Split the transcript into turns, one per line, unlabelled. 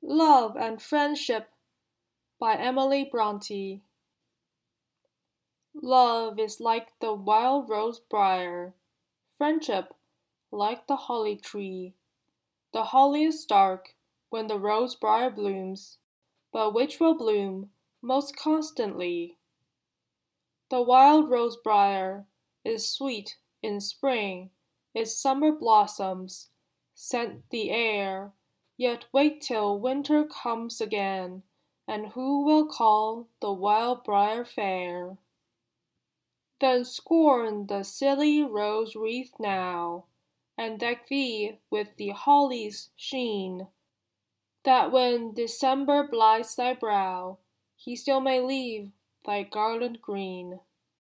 Love and Friendship by Emily Bronte. Love is like the wild rose briar, friendship like the holly tree. The holly is dark when the rose briar blooms, but which will bloom most constantly? The wild rose briar is sweet in spring, its summer blossoms scent the air Yet wait till winter comes again, and who will call the wild briar fair? Then scorn the silly rose wreath now, and deck thee with the holly's sheen, that when December blights thy brow, he still may leave thy garland green.